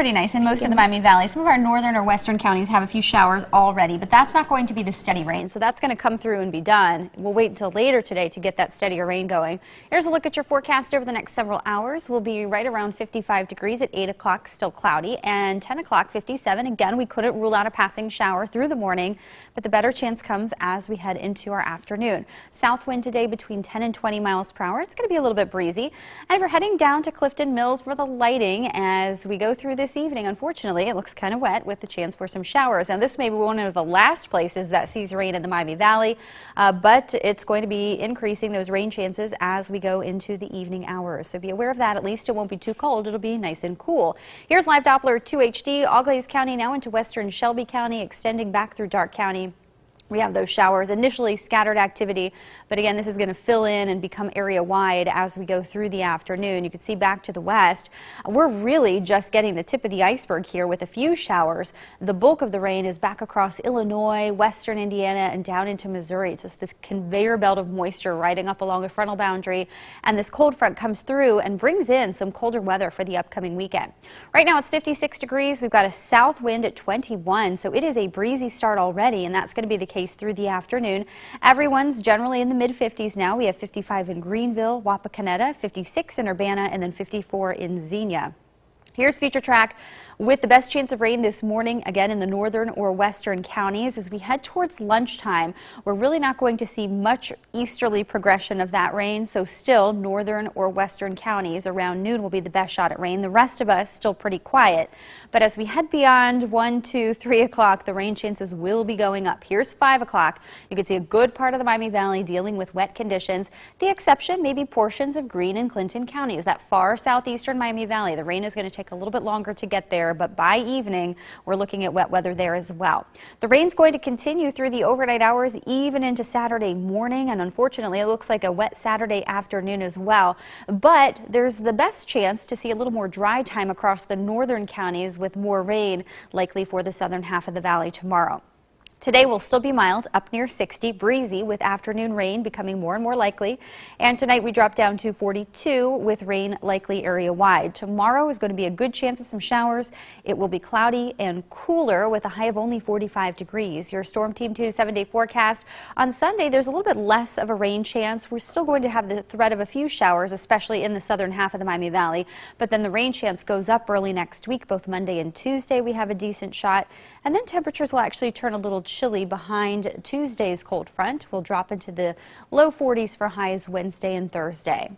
pretty nice in most of the Miami Valley. Some of our northern or western counties have a few showers already, but that's not going to be the steady rain. So that's going to come through and be done. We'll wait until later today to get that steadier rain going. Here's a look at your forecast over the next several hours. We'll be right around 55 degrees at 8 o'clock, still cloudy, and 10 o'clock, 57. Again, we couldn't rule out a passing shower through the morning, but the better chance comes as we head into our afternoon. South wind today between 10 and 20 miles per hour. It's going to be a little bit breezy. And we're heading down to Clifton Mills for the lighting as we go through this evening, unfortunately, it looks kind of wet with the chance for some showers. Now, this may be one of the last places that sees rain in the Miami Valley, uh, but it's going to be increasing those rain chances as we go into the evening hours. So be aware of that. At least it won't be too cold. It'll be nice and cool. Here's live Doppler 2 HD, Auglaize County now into western Shelby County, extending back through Darke County. We have those showers, initially scattered activity, but again, this is going to fill in and become area wide as we go through the afternoon. You can see back to the west, we're really just getting the tip of the iceberg here with a few showers. The bulk of the rain is back across Illinois, western Indiana, and down into Missouri. It's just this conveyor belt of moisture riding up along a frontal boundary, and this cold front comes through and brings in some colder weather for the upcoming weekend. Right now, it's 56 degrees. We've got a south wind at 21, so it is a breezy start already, and that's going to be the case case through the afternoon. Everyone's generally in the mid 50s now. We have 55 in Greenville, Wapakoneta, 56 in Urbana, and then 54 in Xenia. Here's Future Track with the best chance of rain this morning, again in the northern or western counties. As we head towards lunchtime, we're really not going to see much easterly progression of that rain, so still northern or western counties around noon will be the best shot at rain. The rest of us still pretty quiet. But as we head beyond 1, 2, 3 o'clock, the rain chances will be going up. Here's 5 o'clock. You can see a good part of the Miami Valley dealing with wet conditions. The exception may be portions of Greene and Clinton counties, that far southeastern Miami Valley. The rain is going to take a little bit longer to get there, but by evening, we're looking at wet weather there as well. The rain's going to continue through the overnight hours, even into Saturday morning, and unfortunately, it looks like a wet Saturday afternoon as well. But there's the best chance to see a little more dry time across the northern counties with more rain likely for the southern half of the valley tomorrow. Today will still be mild, up near 60, breezy with afternoon rain becoming more and more likely. And tonight we drop down to 42 with rain likely area wide. Tomorrow is going to be a good chance of some showers. It will be cloudy and cooler with a high of only 45 degrees. Your Storm Team 2 seven day forecast. On Sunday, there's a little bit less of a rain chance. We're still going to have the threat of a few showers, especially in the southern half of the Miami Valley. But then the rain chance goes up early next week. Both Monday and Tuesday, we have a decent shot. And then temperatures will actually turn a little chilly behind Tuesday's cold front. We'll drop into the low 40s for highs Wednesday and Thursday.